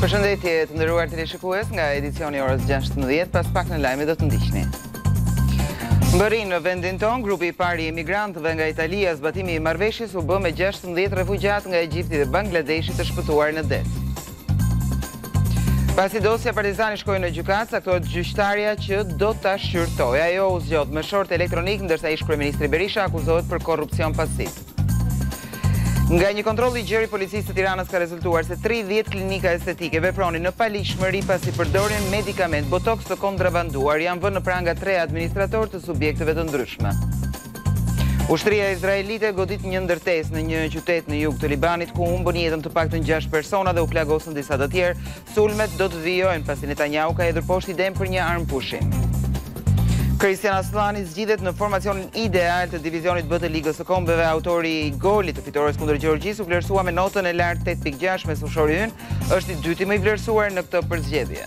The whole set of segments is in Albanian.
Përshëndetje të nderuar teleshikues nga edicioni i orës 16, pas pak në lajme do të ndiqni. Mbërrin në vendin tonë grupi i parë i emigrantëve nga Italia, zbatimi i marrëveshjes u bë me 16 refugjatë nga Egjipti dhe Bangladeshi të shpëtuar në det. Pasi dosja Partizani shkoi në gjykatë, caktohet gjyqtarja që do ta shqyrtojë. Ajo u zgjodh me short elektronik, ndërsa ish-kryeministri Berisha akuzohet për korrupsion pasiv. Nga një kontroll i gjerë i Policisë së Tiranës ka rezultuar se tridhjetë klinika estetike vepronin në paligjshmëri pasi përdorin medikament botox të kontrabanduar. Janë vënë në pranga tre administratorë të subjekteve të ndryshme. Ushtria izraelite godit një ndërtesë në një qytet në jug të Libanit ku humbën jetën të paktën gjashtë persona dhe u plagosën disa të tjerë, Sulmet do të vijojnë pasi Netanyahu ka hedhur poshtë idenë për një armëpushim. Kristjan Asllani zgjidhet në formacionin ideal të divizionit B të Ligës së Kombeve. Autori i golit të fitores kundër Gjeorgjisë u vlerësua me notën e lartë tetë pikë gjashtë, mesfushori ynë është i dyti më i vlerësuar në këtë përzgjedhje.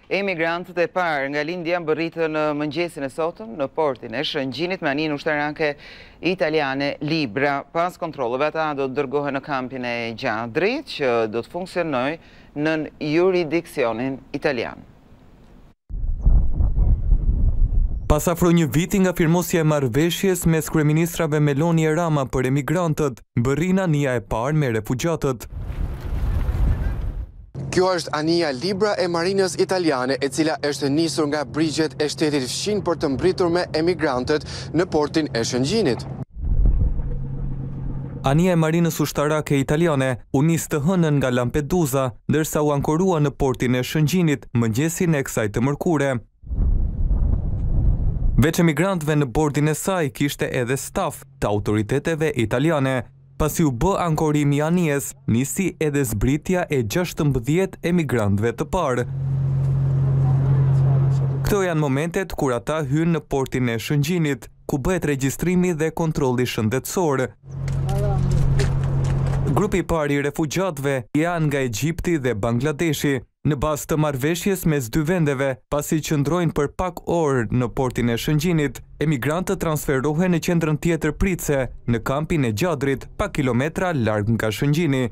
Emigrantët e parë nga Lindja mbërritën mëngjesin e sotëm në portin e Shëngjinit me anijen ushtarake italiane Libra. Pas kontrolleve ata do të dërgohen në kampin e Gjadrit, që do të funksionojë nën juridiksionin italian. Pas afro një viti nga firmosja e marrëveshjes mes kryeministrave Meloni e Rama për emigrantët, Mbërrin anija e parë me refugjatët. Kjo është anija Libra e marinës italiane e cila është nisur nga brigjet e shtetit fqinj për të mbërritur me emigrantët në portin e Shëngjinit. Anija e marinës ushtarake italiane u nis të hënën nga Lampedusa, ndërsa u ankorua në portin e Shëngjinit mëngjesin e kësaj të mërkure. Veç emigrantëve në bordin e saj kishte edhe staf të autoriteteve italiane. Pasi u bë ankorimi i anijes, nisi edhe zbritja e 16 emigrantëve të parë. Këto janë momentet kur ata hynë në portin e Shëngjinit, ku bëhet regjistrimi dhe kontrolli shëndetësor. Grupi i parë i refugjatëve janë nga Egjipti dhe Bangladeshi. Në bazë të marrëveshjes mes dy vendeve, pasi qëndrojnë për pak orë në portin e Shëngjinit, emigrantët transferohen në qendrën tjetër pritëse, në kampin e Gjadrit, pak kilometra larg nga Shëngjini.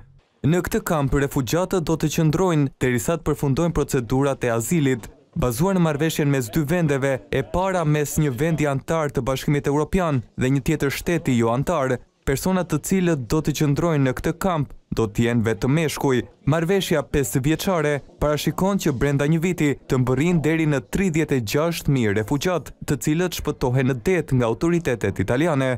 Në këtë kamp refugjatët do të qëndrojnë derisa të përfundojnë procedurat e azilit. Bazuar në marrëveshjen mes dy vendeve, e para mes një vendi anëtar të Bashkimit Europian dhe një tjetër shteti jo-anëtar, Personat të cilët do të qëndrojnë në këtë kamp do të jenë vetëm meshkuj. Marrëveshja pesë vjeçare parashikon që brenda një viti të mbërrijnë deri në tridhjetë e gjashtë mijë refugjatë, të cilët shpëtohen në det nga autoritetet italiane.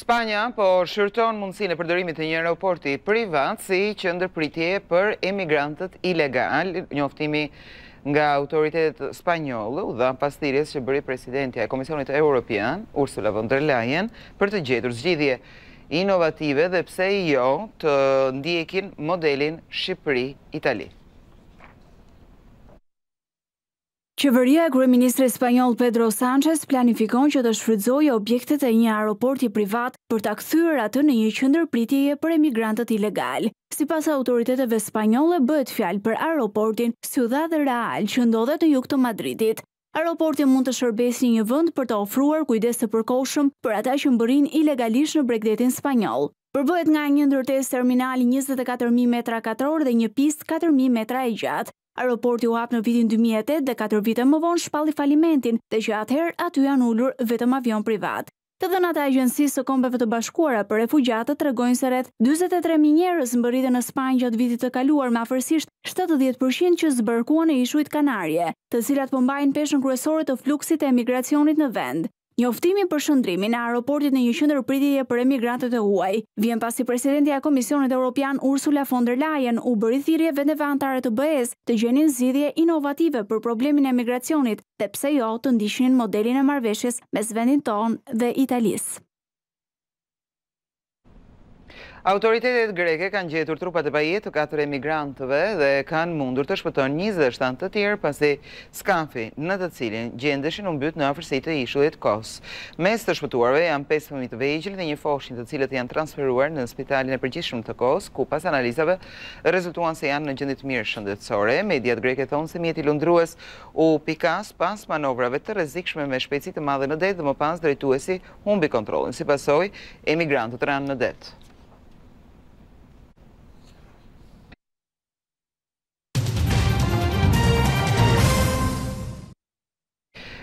Spanja po shqyrton mundësinë e përdorimit të një aeroporti privat si qendër pritjeje për emigrantët ilegalë, njoftimi Nga autoritetet spanjolle u dha pas thirrjes që bëri presidentja e Komisionit Europian, Ursula von der Leyen, për të gjetur zgjidhje inovative dhe pse jo të ndjekin modelin Shqipëri-Itali. Qeveria e kryeministrit spanjoll Pedro Sanchez planifikon që të shfrytëzojë objektet e një aeroporti privat për ta kthyer atë në një qendër pritjeje për emigrantët ilegalë. Sipas autoriteteve spanjolle bëhet fjalë për aeroportin Ciudad Real që ndodhet në jug të Madridit. Aeroporti mund të shërbejë si një vend për të ofruar kujdes të përkohshëm për ata që mbërrijnë ilegalisht në bregdetin spanjoll. Përbëhet nga një ndërtesë terminali njëzet e katër mijë metra katrorë dhe një pistë katër mijë metra e gjatë. Aeroporti u hap në vitin dy mijë e tetë dhe katër vite më vonë shpalli falimentin dhe që atëherë aty janë ulur vetëm avionë privatë. Të dhënat e Agjencisë së Kombeve të Bashkuara për Refugjatët tregojnë se rreth dyzet e tre mijë njerëz mbërritën në Spanjë gjatë vitit të kaluar me afërsisht shtatëdhjetë për qind që zbarkuan në Ishujt Kanarie, të cilat po mbajnë peshën kryesore të fluksit të emigracionit në vend. Njoftimi për shndërrimin e aeroportit në një qendër pritjeje për emigrantët e huaj, vjen pasi presidentja e Komisionit Europian Ursula von der Leyen u bëri thirrje vendeve anëtare të BE-së të gjenin zgjidhje inovative për problemin e emigracionit dhe pse jo të ndiqnin modelin e marrëveshjes mes vendit tonë dhe Italisë. Autoritetet greke kanë gjetur trupat e pajetë të katër emigrantëve dhe kanë mundur të shpëtojnë njëzet e shtatë të tjerë pasi skafi në të cilin gjendeshin u mbyt në afërsi të ishullit Kos. Mes të shpëtuarve janë pesë fëmijë të vegjël dhe një foshnjë të cilët janë transferuar në Spitalin e Përgjithshëm të Kos, ku pas analizave rezultuan se janë në gjendje të mirë shëndetësore. Mediat greke thonë se mjeti lundrues U pikas pas manovrave të rrezikshme me shpejtësi të madhe në det dhe më pas drejtuesi humbi kontrollin. Si pasojë, emigrantët ranë në det.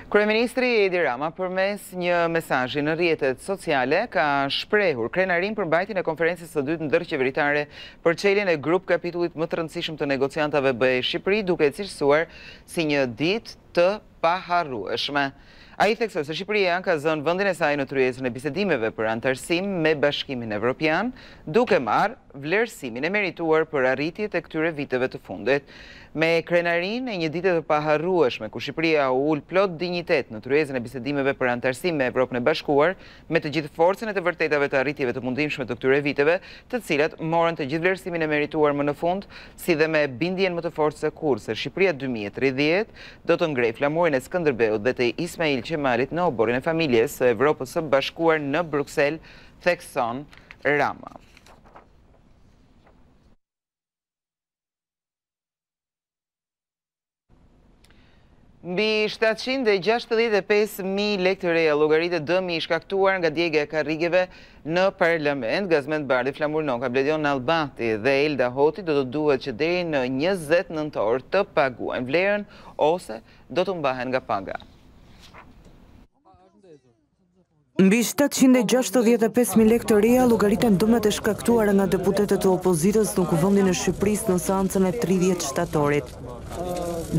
Kryeministri Edi Rama përmes një mesazhi në rrjetet sociale ka shprehur krenarinë për mbajtjen e konferencës së dytë ndërqeveritare për çeljen e grup kapitullit më të rëndësishëm të negociantave BE-Shqipëri, duke e cilësuar si një ditë të paharrueshme. Ai theksoi se Shqipëria ka zënë vendin e saj në tryezën e bisedimeve për anëtarësim me Bashkimin Evropian, duke marrë vlerësimin e merituar për arritjet e këtyre viteve të fundit. Me krenarinë e një dite të paharrueshme, ku Shqipëria u ul plot dinjitet në tryezën e bisedimeve për anëtarësim me Evropën e Bashkuar, me të gjithë forcën e të vërtetave të arritjeve të mundimshme të këtyre viteve, të cilat morën të gjithë vlerësimin e merituar më në fund, si dhe me bindjen më të fortë se kurrë se Shqipëria dy mijë e tridhjetë do të ngrejë flamurin e Skënderbeut dhe të Ismail Qemalit në oborrin e familjes së Evropës së Bashkuar në Bruksel, thekson Rama. Mbi shtatëqind e gjashtëdhjetë e pesë mijë lekë të reja llogaritet dëmi i shkaktuar nga djegia e karrigeve në Parlament. Gazment Bardhi, Flamur Noka, Bledion Nallbati dhe Elda Hoti do të duhet që deri në njëzet nëntor të paguajnë vlerën ose do t'u mbahen nga paga. Mbi shtatëqind e gjashtëdhjetë e pesë mijë lekë të reja llogariten dëmet e shkaktuara nga deputetët e opozitës në Kuvendin e Shqipërisë në seancën e tridhjetë shtatorit.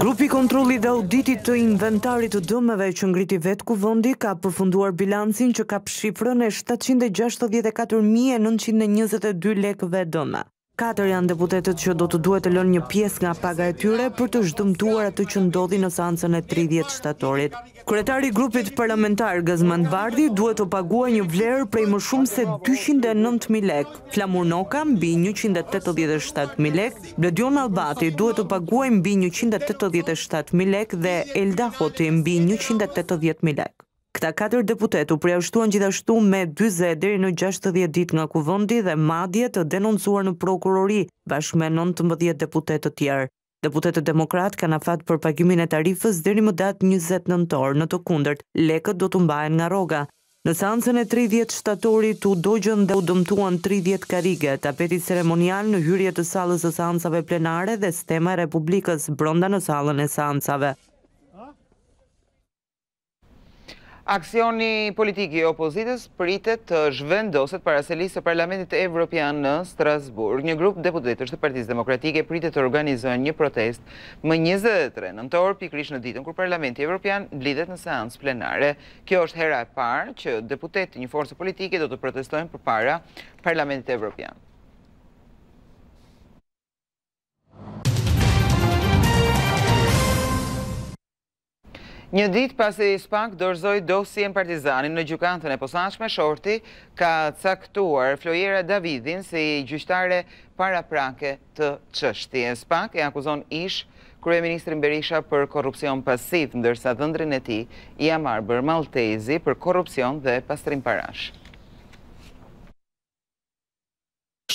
Grupi i Kontrollit dhe Auditit të Inventarit të Dëmeve që ngriti vetë Kuvendi ka përfunduar bilancin që kap shifrën e shtatëqind e gjashtëdhjetë e katër mijë e nëntëqind e njëzet e dy lekëve dëme. Katër janë deputetët që do të duhet të lënë një pjesë nga paga e tyre për të zhdëmtuar atë që ndodhi në seancën e tridhjetë shtatorit. Kryetari i grupit parlamentar, Gazment Bardhi, duhet të paguajë një vlerë prej më shumë se dyqind e nëntë mijë lekë, Flamur Noka mbi njëqind e tetëdhjetë e shtatë mijë lekë, Bledion Nallbati duhet të paguajë mbi njëqind e tetëdhjetë e shtatë mijë lekë dhe Elda Hoti mbi njëqind e tetëdhjetë mijë lekë. Këta katër deputetë u përjashtuan gjithashtu me njëzet deri në gjashtëdhjetë ditë nga Kuvendi dhe madje të denoncuar në Prokurori bashkë me nëntëmbëdhjetë deputetë të tjerë. Deputetët demokratë kanë afat për pagimin e tarifës deri më datë njëzet nëntor, në të kundërt, lekët do t'u mbahen nga rroga. Në seancën e tridhjetë shtatorit u dogjën dhe u dëmtuan tridhjetë karrige, tapeti ceremonial në hyrje të sallës së seancave plenare dhe stema e Republikës brenda në sallën e seancave. Aksioni politik i opozitës pritet të zhvendoset para selisë së Parlamentit Evropian në Strasburg. Një grup deputetësh të Partisë Demokratike pritet të organizojnë një protestë më njëzet e tre nëntor, pikërisht në ditën kur Parlamenti Evropian mblidhet në seancë plenare. Kjo është hera e parë që deputetë të një force politike do të protestojnë përpara Parlamentit Evropian. Një ditë pasi Spak dorëzoi dosjen Partizani në gjykatën e posaçme, shorti ka caktuar Flojera Davidhin si gjyqtare paraprake të çështjes. Spak e akuzon ish kryeministrin Berisha për korrupsion pasiv, ndërsa dhëndrin e tij, Jamarbër Malltezi për korrupsion dhe pastrim parash.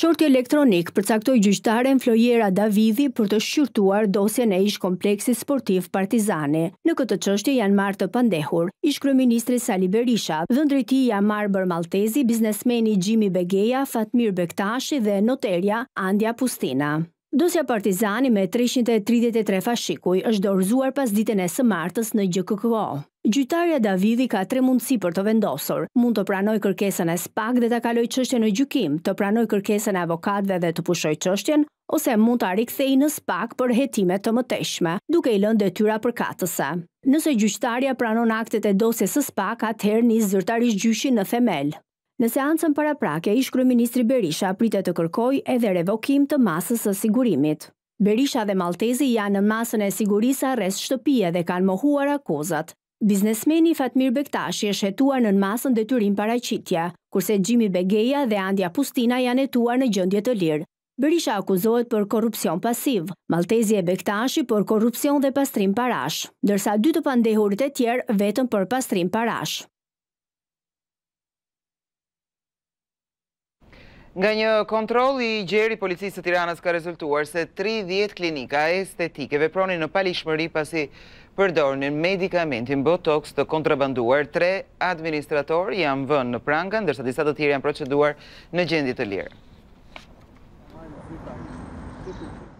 Shorti elektronik përcaktoi gjyqtaren Flojera Davidhi për të shqyrtuar dosjen e ish-kompleksit sportiv Partizani. Në këtë çështje janë marrë të pandehur, ish-kryeministri Sali Berisha, dhëndri i tij Jamarbër Malltezi, biznesmeni Xhimi Begeja, Fatmir Bektashi dhe noterja Andja Pustina. Dosja Partizani me treqind e tridhjetë e tre fashikuj është dorëzuar pasditen e së martës në GJKKO. Gjyqtarja Davidhi ka tre mundësi për të vendosur, mund të pranojë kërkesën e spak dhe ta kalojë çështjen në gjykim, të pranojë kërkesën e avokatëve dhe të pushojë çështjen, ose mund ta rikthejë në spak për hetime të mëtejshme, duke i lënë detyra përkatëse. Nëse gjyqtarja pranon aktet e dosjes së spak, atëherë nis zyrtarisht gjyqi në themel. Në seancën paraprake, ish-kryeministri Berisha pritet të kërkojë edhe revokim të masës së sigurimit. Berisha dhe Malltezi janë në masën e sigurisë arrest shtëpie dhe kanë mohuar akuzat. Biznesmeni Fatmir Bektashi është hetuar nën masën detyrim paraqitje, kurse Xhimi Begeja dhe Andja Pustina janë hetuar në gjendje të lirë. Berisha akuzohet për korrupsion pasiv, Malltezi e Bektashi për korrupsion dhe pastrim parash, ndërsa dy të pandehurit e tjerë vetëm për pastrim parash. Nga një kontroll i gjerë i Policisë së Tiranës ka rezultuar se tridhjetë klinika estetike vepronin në paligjshmëri pasi përdornin medikamentin Botox të kontrabanduar, tre administratorë janë vënë në pranga, ndërsa disa të tjerë janë proceduar në gjendje të lirë.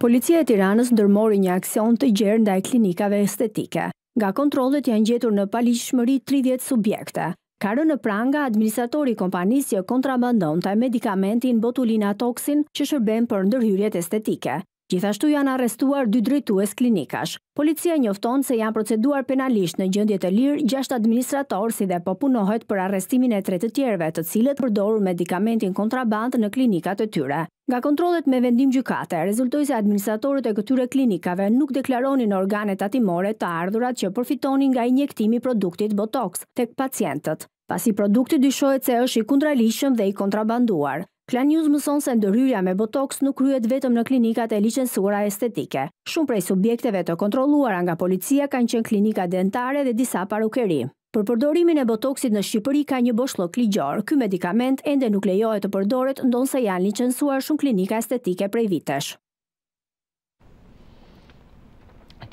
Policia e Tiranës ndërmori një aksion të gjerë ndaj klinikave estetike, Nga kontrollet janë gjetur në paligjshmëri tridhjetë subjekte. Ka rënë në pranga administratori i kompanisë që kontrabandonte medikamentin botulina toksin që shërben për ndërhyrjet estetike. Gjithashtu janë arrestuar dy drejtues klinikash. Policia njofton se janë proceduar penalisht në gjendje të lirë gjashtë administratorë si dhe po punohet për arrestimin e tre të tjerëve të cilët përdornin medikamentin kontrabandë në klinikat e tyre. Nga kontrollet me vendim gjykate, rezultoi se administratorët e këtyre klinikave nuk deklaronin në organet tatimore të ardhurat që përfitonin nga injektimi i produktit Botox tek pacientët, pasi produkti dyshohet se është i kundraligjshëm dhe i kontrabanduar. Klan News mëson se ndërhyrja me Botox nuk kryhet vetëm në klinikat e licencuara estetike. Shumë prej subjekteve të kontrolluara nga policia kanë qenë klinika dentare dhe disa parukeri. Për përdorimin e Botoksit në Shqipëri ka një boshllëk ligjor. Ky medikament ende nuk lejohet të përdoret, ndonëse janë licensuar shumë klinika estetike prej vitesh.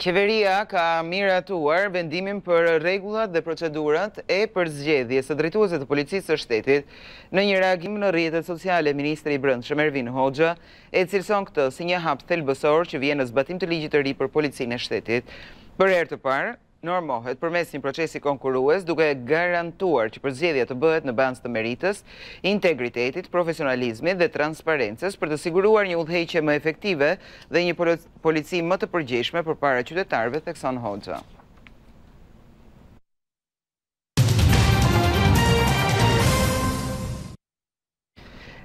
Qeveria ka miratuar vendimin për rregullat dhe procedurat e përzgjedhjes së drejtuesve të Policisë së Shtetit. Në një reagim në rrjetet sociale, ministri i Brendshëm, Ervin Hoxha, e cilëson këtë si një hap thelbësor që vjen në zbatim të ligjit të ri për Policinë e Shtetit. Për herë të parë, normohet përmes një procesi konkurrues duke garantuar që përzgjedhja të bëhet në bazë të meritës, integritetit, profesionalizmit dhe transparencës për të siguruar një udhëheqje më efektive dhe një polici më të përgjegjshme përpara qytetarëve, thekson Hoxha.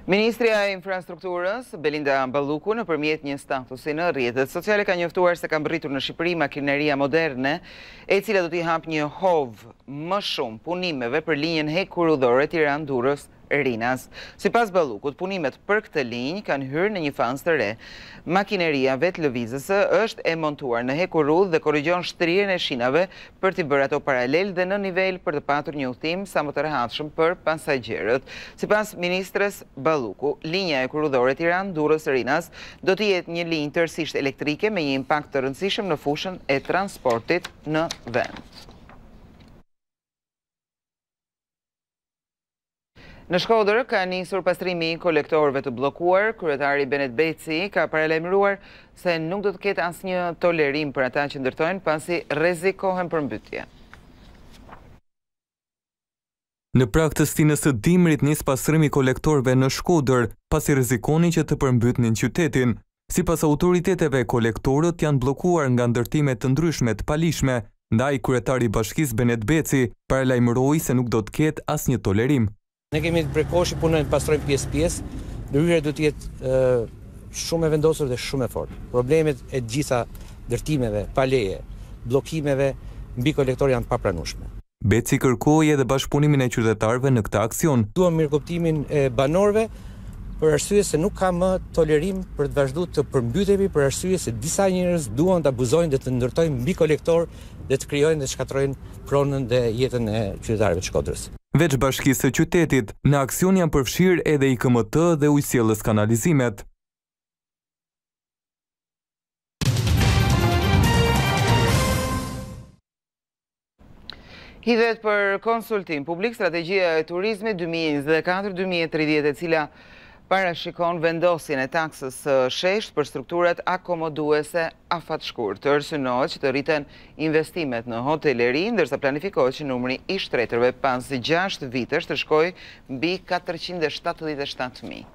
Ministrja e Infrastrukturës, Belinda Balluku, nëpërmjet një statusi në rrjetet sociale ka njoftuar se ka mbërritur në Shqipëri makineria moderne, e cila do t'i japë një hov më shumë punimeve për linjën hekurudhore Tiranë-Durrës Rinas. Sipas Ballukut, punimet për këtë linjë kanë hyrë në një fazë të re. Makineria vetëlëvizëse është e montuar në hekurudhë dhe korrigjon shtrirjen e shinave për t'i bërë ato paralel dhe në nivel për të patur një udhëtim sa më të rehatshëm për pasagjerët. Sipas ministres Balluku, linja hekurudhore Tiranë-Durrës-Rinas do të jetë një linjë tërësisht elektrike me një impakt të rëndësishëm në fushën e transportit në vend. Në Shkodër ka nisur pastrimi i kolektorëve të bllokuar, kryetari Benet Beci ka paralajmëruar se nuk do të ketë asnjë tolerim për ata që ndërtojnë pasi rrezikohen përmbytje. Në prag të stinës së dimrit nis pastrimi i kolektorëve në Shkodër, pasi rrezikonin që të përmbytnin qytetin. Sipas autoriteteve, kolektorët janë bllokuar nga ndërtime të ndryshme të paligjshme, ndaj kryetari i bashkisë Benet Beci paralajmëroi se nuk do të ketë asnjë tolerim. Ne kemi të prekosh i punojmë pastrojmë pjesë pjesë ndërhyrja duhet të jetë shumë e vendosur dhe shumë e fortë problemet e gjitha ndërtimeve pa leje bllokimeve mbi kolektor janë të papranueshme. Beci kërkoi edhe bashkëpunimin e qytetarëve në këtë aksion. Duam mirëkuptimin e banorëve për arsye se nuk ka më tolerim për të vazhdu të përmbytemi për arsye se disa njerëz duan të abuzojnë dhe të ndërtojnë mbi kolektor dhe të krijojnë dhe shkatërrojnë pronën dhe jetën e qytetarëve të Shkodrës. Veç Bashkisë së Qytetit, në aksion janë përfshirë edhe IKMT dhe Ujësjellës Kanalizimet. Hidhet për konsultim publik strategjia e turizmit 2024-2030 e cila parashikon vendosjen e taksës së sheshtë për strukturat akomoduese afatshkurtër. Synohet që të rriten investimet në hoteleri, ndërsa planifikohet që numri i shtretërve pas gjashtë vitesh të shkojë mbi katërqind e shtatëdhjetë e shtatë mijë.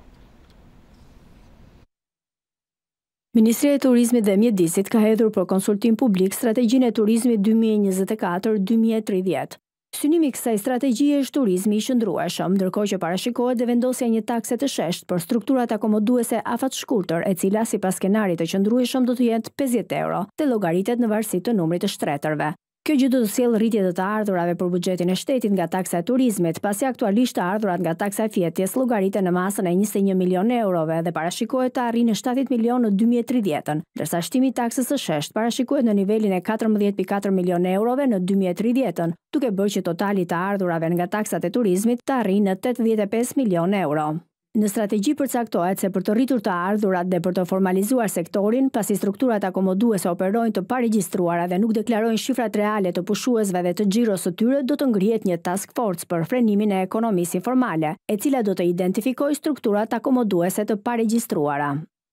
Ministria e Turizmit dhe Mjedisit ka hedhur për konsultim publik Strategjinë e Turizmit dy mijë e njëzet e katër, dy mijë e tridhjetë. Synimi i kësaj strategjie është turizmi i qëndrueshëm, ndërkohë që parashikohet dhe vendosja e një takse të sheshtë për strukturat akomoduese afatshkurtër e cila sipas skenarit të qëndrueshëm do të jetë pesëdhjetë euro dhe llogaritet në varësi të numrit të shtretërve. Kjo gjë do të sjellë rritje të të ardhurave për buxhetin e shtetit nga taksa e turizmit, pasi aktualisht të ardhurat nga taksa e fjetjes llogariten në masën e njëzet e një milionë eurove dhe parashikohet të arrijë në shtatëdhjetë milionë në dy mijë e tridhjetën, ndërsa shtimi i taksës së sheshtë parashikohet në nivelin e katërmbëdhjetë pikë katër milionë eurove në dy mijë e tridhjetën, duke bërë që totali i të ardhurave nga taksat e turizmit të arrijë në tetëdhjetë e pesë milionë euro. Në strategji përcaktohet se për të rritur të ardhurat dhe për të formalizuar sektorin, pasi strukturat akomoduese operojnë të paregjistruara dhe nuk deklarojnë shifrat reale të pushuesve dhe të xhiros së tyre do të ngrihet një Task Forcë për frenimin e ekonomisë informale, e cila do të identifikojë strukturat akomoduese të paregjistruara.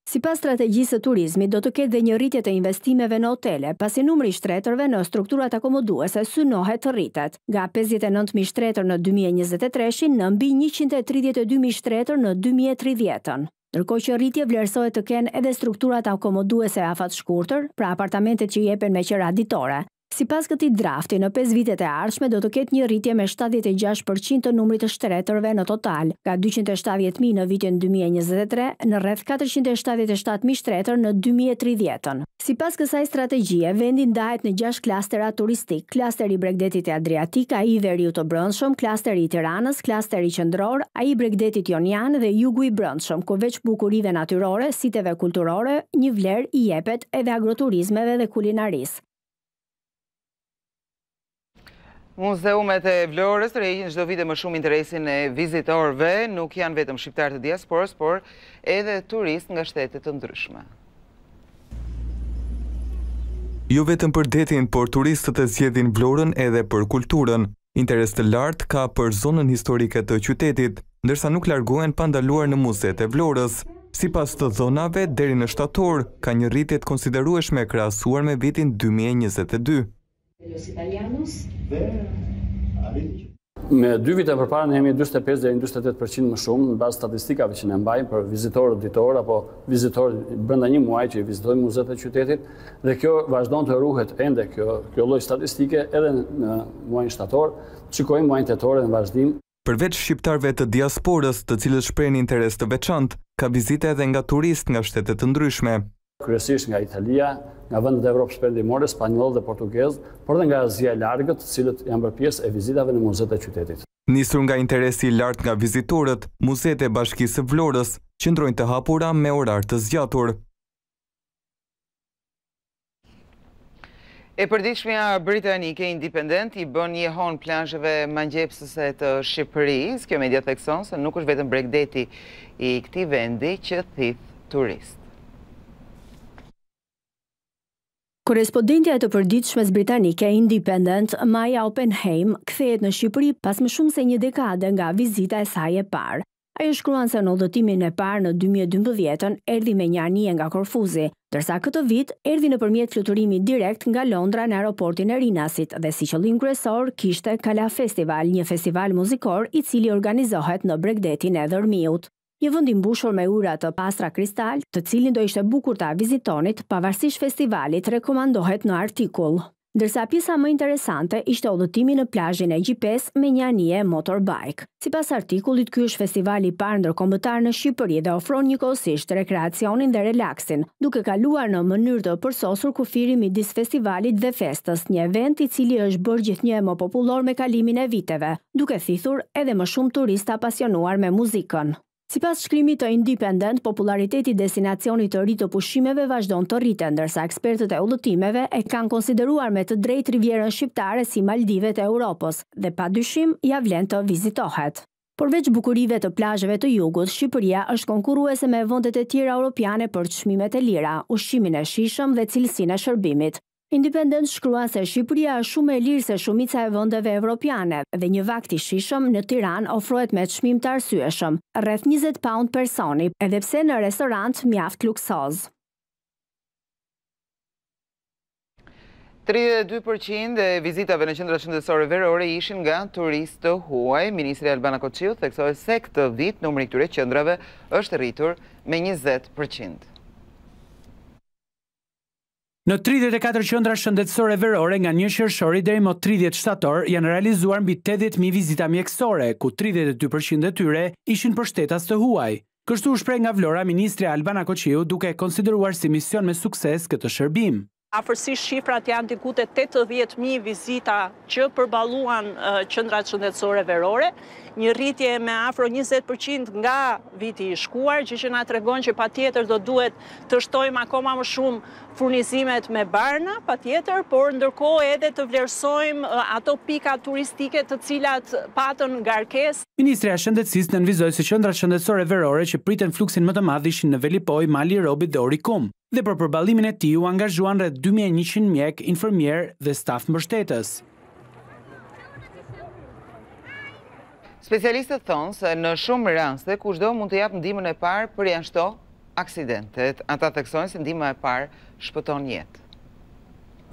Sipas strategjisë së turizmit do të ketë dhe një rritje të investimeve në hotele, pasi numri i shtretërve në strukturat akomoduese synohet të rritet, nga pesëdhjetë e nëntë mijë shtretër në dy mijë e njëzet e treshin në mbi njëqind e tridhjetë e dy mijë shtretër në dy mijë e tridhjetën. Ndërkohë që rritje vlerësohet të kenë edhe strukturat akomoduese afatshkurtër, pra apartamentet që jepen me qera ditore, Sipas këtij drafti, në pesë vitet e ardhshme do të ketë një rritje me shtatëdhjetë e gjashtë për qind të numrit të shtretërve në total, nga dyqind e shtatëdhjetë mijë në vitin dy mijë e njëzet e tre, në rreth katërqind e shtatëdhjetë e shtatë mijë shtretër në dy mijë e tridhjetën. Sipas kësaj strategjie, vendi ndahet në gjashtë klastera turistikë, klasteri i bregdetit Adriatik, ai i veriut të brendshëm, klasteri i Tiranës, klasteri qendror, ai i bregdetit Jonian dhe jugu i brendshëm, ku veç bukurive natyrore, siteve kulturore, një vlerë i jepet edhe agroturizmeve dhe kulinarisë. Muzeumet e Vlorës tërheqin çdo vit e më shumë interesin e vizitorëve, nuk janë vetëm shqiptarë të diasporës, por edhe turistë nga shtete të ndryshme. Jo vetëm për detin, por turistët e zgjedhin Vlorën edhe për kulturën. Interes të lartë ka për zonën historike të qytetit, ndërsa nuk largohen pa ndaluar në muzetë e Vlorës. Sipas të dhënave, deri në shtator, ka një rritje të konsiderueshme krahasuar me vitin dy mijë e njëzet e dy. Me dy vite përpara ne jemi dyzet e pesë deri në dyzet e tetë për qind më shumë, në bazë statistikave që ne mbajmë për vizitorët ditorë apo vizitorët brenda një muaj që i vizitojnë muzetë e qytetit dhe kjo vazhdon të ruhet ende kjo kjo lloj statistike edhe në muajin shtator, shikojmë muajin tetor në vazhdim. Përveç shqiptarëve të diasporës, të cilët shprehin interes të veçantë, ka vizita edhe nga turistë nga shtete të ndryshme. Kryesisht nga Italia, nga vendet e Evropës Perëndimore, spanjollë dhe portugezë, por edhe nga Azia e Largët, të cilët janë bërë pjesë e vizitave në muzetë e qytetit. Nisur nga interesi i lartë nga vizitorët, muzetë e Bashkisë së Vlorës qëndrojnë të hapura me orar të zgjatur. E përditshmja britanike Independent i bën jehonë plazheve magjepsëse të Shqipërisë. Kjo media thekson se nuk është vetëm bregdeti i këtij vendi që thith turistë. Korrespondentja e të përditshmes britanike Independent, Maya Oppenheim, kthehet në Shqipëri pas më shumë se një dekade nga vizita e saj e parë. Ajo shkruan se në udhëtimin e parë në dy mijë e dymbëdhjetë erdhi me një anije nga Korfuzi, ndërsa këtë vit erdhi nëpërmjet fluturimit direkt nga Londra në aeroportin e Rinasit dhe si qëllim kryesor kishte Kala Festival, një festival muzikor i cili organizohet në bregdetin e Dhërmiut. Një vend i mbushur me ujëra të pastra kristal, të cilin do ishte bukur ta vizitonit, pavarësisht festivalit, rekomandohet në artikull. Ndërsa pjesa më interesante ishte udhëtimi në plazhin e Gjipesë me një anije motorbajk. Sipas artikullit, ky është festivali i parë ndërkombëtar në Shqipëri dhe ofron njëkohësisht rekreacionin dhe relaksin, duke kaluar në mënyrë të përsosur kufiri midis festivalit dhe festës, një event i cili është bërë gjithnjë e më popullor me kalimin e viteve. duke thithur edhe më shumë turistë të apasionuar me muzikën. Sipas shkrimit të Independent, popullariteti i destinacionit të ri të pushimeve vazhdon të rritet, ndërsa ekspertët e udhëtimeve e kanë konsideruar me të drejtë Rivierën Shqiptare si Maldivet e Europës dhe padyshim ia vlen të vizitohet. Por veç bukurive të plazheve të jugut, Shqipëria është konkurruese me vendet e tjera europiane për çmimet e lira, ushqimin e shijshëm dhe cilësinë e shërbimit. Independent shkruan se Shqipëria është shumë më e lirë se shumica e vendeve evropiane dhe një vakt i shijshëm në Tiranë ofrohet me çmim të arsyeshëm, rreth njëzet paund personi, edhe pse në restorantë mjaft luksozë. Tridhjetë e dy për qind e vizitave në qendrat shëndetësore verore ishin nga turistë të huaj. Ministrja Albana Koçiu theksoi se këtë vit numri i këtyre qendrave është rritur me njëzet për qind. Në tridhjetë e katër qendra shëndetësore verore nga një qershori deri më tridhjetë shtator janë realizuar mbi tetëdhjetë mijë vizita mjekësore, ku tridhjetë e dy për qind e tyre ishin për shtetas të huaj. Kështu u shpreh nga Vlora ministrja Albana Koçiu duke e konsideruar si mision me sukses këtë shërbim. Afërsisht shifrat janë diku te tetëdhjetë mijë vizita që përballuan qendrat shëndetësore verore, një rritje me afro njëzet për qind nga viti i shkuar, gjë që na tregon që patjetër do duhet të shtojmë akoma më shumë furnizimet me barna, patjetër, por ndërkohë edhe të vlerësojmë ato pika turistike të cilat patën ngarkesë. Ministrja e Shëndetësisë nënvizoi se qendrat shëndetësore verore që pritën fluksin më të madh ishin në Velipojë, Mali i Robit dhe Orikum dhe për përballimin e tij u angazhuan rreth dy mijë e njëqind mjekë, infermierë dhe staf mbështetës. Specialistët thonë se në shumë raste kushdo mund të japë ndihmën e parë përjashto aksidentet. Ata theksojnë se ndihma e parë shpëton jetë.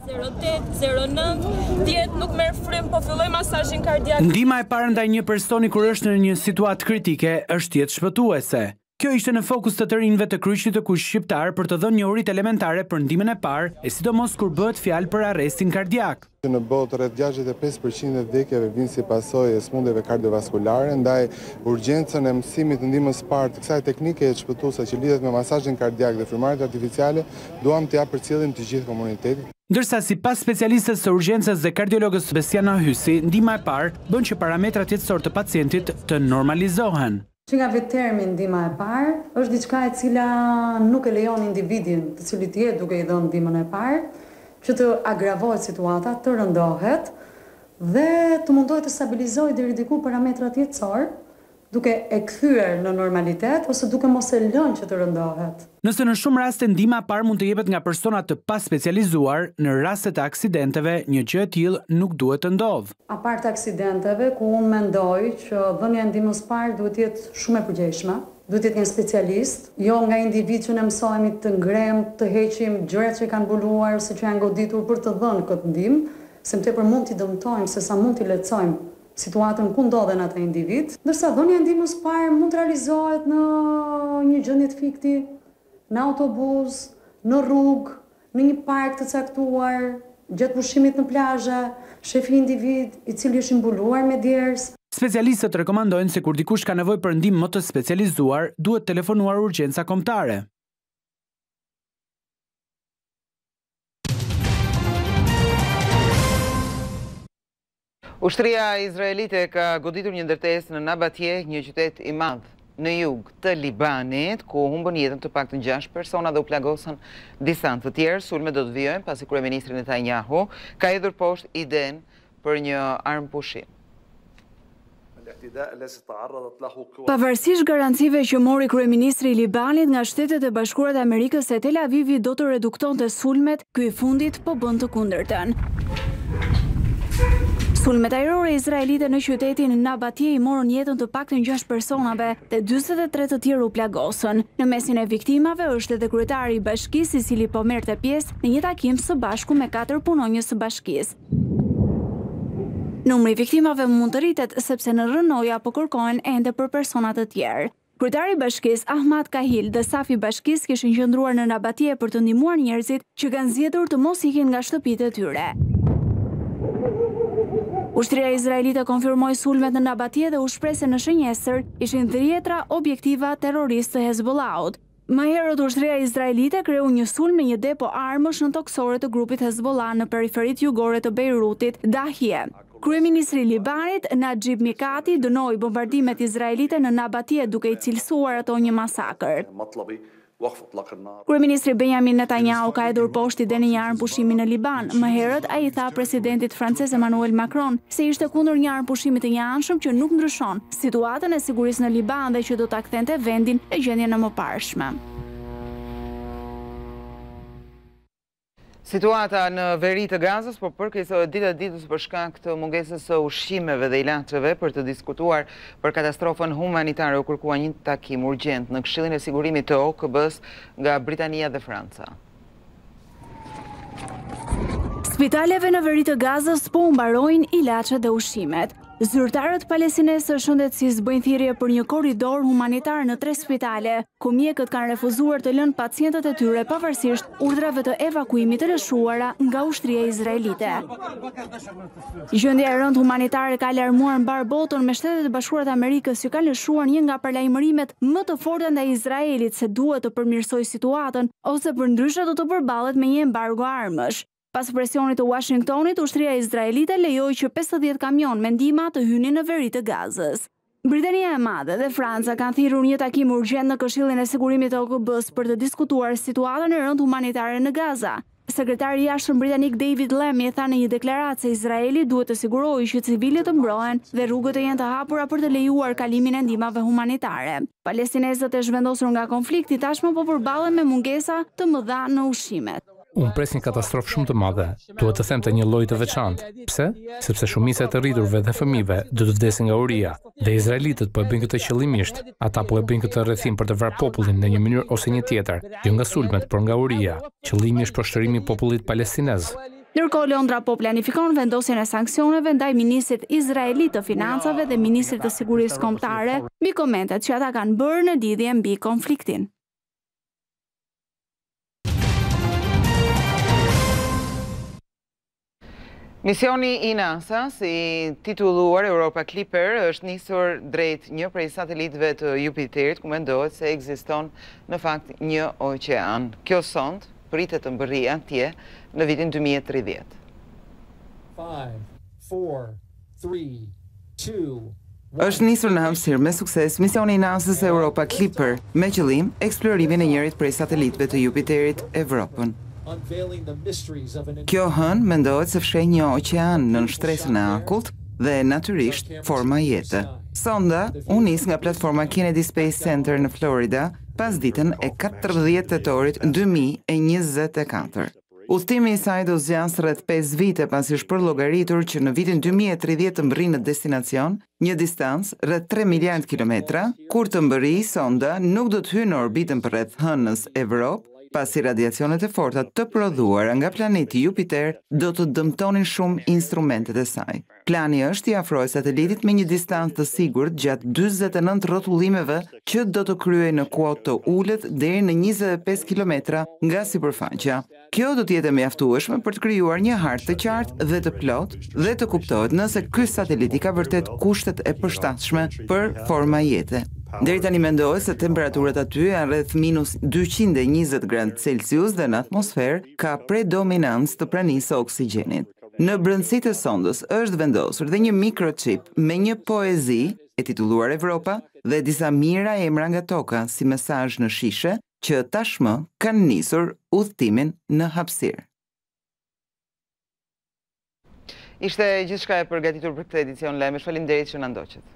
Zero tetë, zero nëntë, dhjetë, nuk merr frymë, po filloj masazhin kardiak. Ndihma e parë ndaj një personi kur është në një situatë kritike është jetëshpëtuese. Kjo ishte në fokus të të rinjve të Kryqit të Kuq Shqiptar për të dhënë njohuritë elementare për ndihmën e parë e sidomos kur bëhet fjalë për arrestin kardiak. Në botë, rreth gjashtëdhjetë e pesë për qind e vdekjeve vijnë si pasojë e sëmundjeve kardiovaskulare, ndaj urgjencën e mësimit të ndihmës së parë të kësaj teknike shpëtuese që lidhet me masazhin kardiak dhe frymëmarrjet artificiale, duam t'ia përcjellim të gjithë komunitetit. Ndërsa, sipas specialistes së urgjencës dhe kardiologës Besiana Hysi, ndihma e parë bën që parametrat jetësorë të pacientit të normalizohen. Që nga vetë termi ndihma e parë, është diçka e cila nuk e lejon individin të cilit ti je duke i dhënë ndihmën e parë, që të agravohet situata, të rëndohet dhe të mundohet të stabilizojë deri diku parametrat jetësorë, duke e kthyer në normalitet ose duke mos e lënë që të rëndohet. Nëse në shumë raste ndihma parë mund të jepet nga persona të paspecializuar, në raste të aksidenteve një gjë e tillë nuk duhet të ndodhë. Apart aksidenteve, ku unë mendoj që dhënia e ndihmës parë duhet të jetë shumë e përgjegjshme, duhet të jetë një specialist, jo nga individë që ne mësohemi të ngremë, të heqim gjërat që kanë mbuluar ose që janë goditur për të dhënë këtë ndihmë, se më tepër mund t'i dëmtojmë sesa mund t'i lehtësojmë situatën ku ndodhen ata individë, ndërsa dhënia e ndihmës parë mund të realizohet në një gjendje të fikëti, në autobuz, në rrugë, në një park të caktuar, gjatë pushimit në plazhe, shef një individ, i cili është i mbuluar me djersë. Specialistët rekomandojnë se kur dikush ka nevojë për ndihmë më të specializuar, duhet telefonuar urgjenca kombëtare. Ushtria izraelite ka goditur një ndërtesë në Nabatje, një qytet i madh në jug të Libanit, ku humbën jetën të paktën 6 persona dhe u plagosën disa të tjerë. Sulmet do të vijojnë pasi kryeministri Netanyahu ka hedhur poshtë idenë për një armëpushim. Pavarësisht garancive që mori kryeministri i Libanit nga Shtetet e Bashkuara të Amerikës se Tel Avivi do të reduktonte sulmet, ky i fundit po bën të kundërtën. Sulmet ajrore izraelite në qytetin Nabatie i morën jetën të paktën gjashtë personave dhe dyzet e tre të tjerë u plagosën. Në mesin e viktimave është edhe kryetari i bashkisë i cili po merrte pjesë në një takim së bashku me katër punonjës të bashkisë. Numri i viktimave mund të rritet sepse në rrënoja po kërkohen ende për persona të tjerë. Kryetari i bashkisë, Ahmad Kahil dhe stafi i bashkisë kishin qëndruar në Nabatie për të ndihmuar njerëzit që kanë zgjedhur të mos ikin nga shtëpitë e tyre. Ushtria izraelite konfirmoi sulmet në Nabatie dhe u shpreh se në shënjestër ishin dhjetra objektiva terroristë të Hezbollahut, Më herët ushtria izraelite kreu një sulm në një depo armësh nëntokësore të grupit Hezbollah në periferitë jugore të Bejrutit, Dahie. Kryeministri i Libanit, Najib Mikati dënoi bombardimet izraelite në Nabatie duke i cilësuar ato një masakër. Kryeministri Benjamin Netanyahu ka hedhur poshtë idenë e një armëpushimi në Liban. Më herët, ai i tha presidentit francez Emmanuel Macron se ishte kundër një armëpushimi të njëanshëm që nuk ndryshon situatën e sigurisë në Liban dhe që do ta kthente vendin në gjendjen e mëparshme. Situata në veri të Gazës po përkeqësohet dita-ditës për shkak të mungesës së ushqimeve dhe ilaçeve për të diskutuar për katastrofën humanitare u kërkua një takim urgjent në Këshillin e Sigurimit të OKB-së nga Britania dhe Franca. Spitaleve në veri të Gazës po u mbarojnë ilaçet dhe ushqimet. Zyrtarët palestinezë të shëndetësisë bëjnë thirje për një korridor humanitar në tre spitale, ku mjekët kanë refuzuar të lënë pacientët e tyre pavarësisht urdhrave të evakuimit të lëshuara nga ushtria izraelite. Gjendja e rëndë humanitare ka alarmuar mbarë botën, me Shtetet e Bashkuara të Amerikës që kanë lëshuar një nga paralajmërimet më të forta ndaj Izraelit se duhet të përmirësojë situatën ose përndryshe do të përballet me një embargo armësh. Pas presionit të Uashingtonit, ushtria izraelite lejoi që pesëdhjetë kamionë me ndihma të hynin në veri të Gazës. Britania e Madhe dhe Franca kanë thirrur një takim urgjent në Këshillin e Sigurimit të OKB-së për të diskutuar situatën e rëndë humanitare në Gaza. Sekretari i Jashtëm britanik David Lammy tha në një deklaratë se Izraeli duhet të sigurojë që civilët të mbrohen dhe rrugët të jenë të hapura për të lejuar kalimin e ndihmave humanitare. Palestinezët e zhvendosur nga konflikti tashmë po përballen me mungesa të mëdha në ushqime. Unë pres një katastrofë shumë të madhe, duhet të them të një lloji të veçantë. Pse? Sepse shumica e të rriturve dhe fëmijëve do të vdesin nga uria. Dhe izraelitët po e bëjnë këtë qëllimisht. Ata po e bëjnë këtë rrethim për të vrarë popullin në një mënyrë ose një tjetër, jo nga sulmet, por nga uria. Qëllimi është poshtërimi i popullit palestinez. Ndërkohë Londra po planifikon vendosjen e sanksioneve ndaj ministrit izraelit të Financave dhe ministrit të Sigurisë Kombëtare mbi komentet që ata kanë bërë në lidhje mbi konfliktin. Misioni i NASA-s i titulluar Europa Clipper, është nisur drejt një prej satelitëve të Jupiterit, ku mendohet se ekziston në fakt një oqean. Kjo sondë, pritet të mbërrijë atje në vitin dy mijë e tridhjetë. Është nisur në hapësirë me sukses misioni i NASA-s Europa Clipper, me qëllim eksplorimin e njërit prej satelitëve të Jupiterit, Evropën. Kjo hënë mendohet se fsheh një oqean nën shtresën e akullt dhe natyrisht forma jete. Sonda u nis nga platforma Kennedy Space Center në Florida, pasditen e katërmbëdhjetë tetorit dy mijë e njëzet e katër. Udhëtimi i saj do të zgjasë rreth pesë vite pasi është përllogaritur që në vitin dy mijë e tridhjetë të mbërrijë në destinacion një distancë rreth tre miliardë kilometra, kur të mbërrijë sonda nuk do të hyjë në orbitën përreth Hënës, Evropë, pasi radiacionet e forta të prodhuara nga planeti Jupiter do të dëmtonin shumë instrumentet e saj. Plani është t'i afrohet satelitit me një distancë të sigurt gjatë dyzet e nëntë rrotullimeve që do të kryejë në kuotë të ulët deri në njëzet e pesë kilometra nga sipërfaqja. Kjo do të jetë e mjaftueshme për të krijuar një hartë të qartë dhe të plotë dhe të kuptohet nëse ky satelit i ka vërtet kushtet e përshtatshme për forma jete. Deri tani mendohet se temperaturat aty janë rreth minus dyqind e njëzet gradë Celsius dhe në atmosferë ka predominancë të pranisë së oksigjenit. Në brendësi të sondës është vendosur dhe një mikroçip me një poezi, e titulluar Evropa, dhe disa mijëra emra nga toka si mesazh në shishe që tashmë kanë nisur udhëtimin në hapësirë. Ishte gjithçka e përgatitur për këtë edicion lajmesh. Faleminderit që na ndoqët.